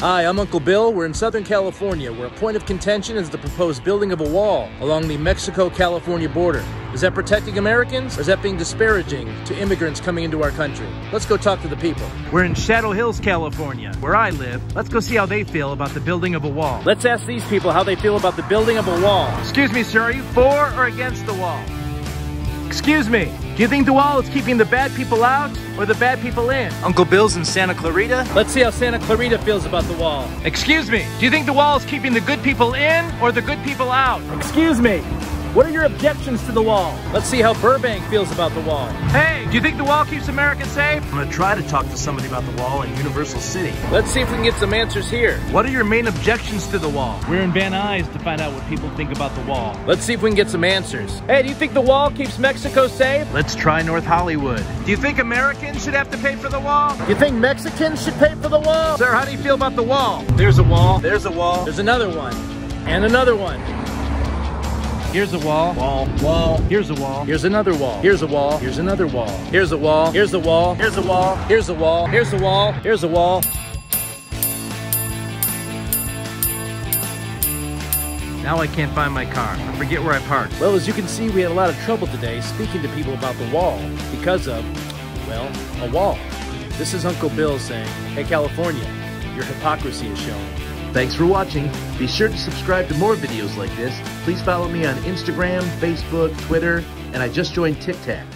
Hi, I'm Uncle Bill. We're in Southern California, where a point of contention is the proposed building of a wall along the Mexico California border. Is that protecting Americans, or is that being disparaging to immigrants coming into our country? Let's go talk to the people. We're in Shadow Hills, California, where I live. Let's go see how they feel about the building of a wall. Let's ask these people how they feel about the building of a wall. Excuse me, sir, are you for or against the wall? Excuse me, do you think the wall is keeping the bad people out or the bad people in? Uncle Bill's in Santa Clarita. Let's see how Santa Clarita feels about the wall. Excuse me, do you think the wall is keeping the good people in or the good people out? Excuse me, what are your objections to the wall? Let's see how Burbank feels about the wall. Hey, do you think the wall keeps America safe? I'm gonna try to talk to somebody about the wall in Universal City. Let's see if we can get some answers here. What are your main objections to the wall? We're in Van Nuys to find out what people think about the wall. Let's see if we can get some answers. Hey, do you think the wall keeps Mexico safe? Let's try North Hollywood. Do you think Americans should have to pay for the wall? You think Mexicans should pay for the wall? Sir, how do you feel about the wall? There's a wall. There's a wall. There's another one. And another one. Here's a wall. Wall. Wall. Here's a wall. Here's another wall. Here's a wall. Here's another wall. Here's a wall. Here's a wall. Here's a wall. Here's a wall. Here's a wall. Here's a wall. Now I can't find my car. I forget where I parked. Well, as you can see, we had a lot of trouble today speaking to people about the wall because of, well, a wall. This is Uncle Bill saying, hey, California, your hypocrisy is shown. Thanks for watching. Be sure to subscribe to more videos like this. Please follow me on Instagram, Facebook, Twitter, and I just joined TikTok.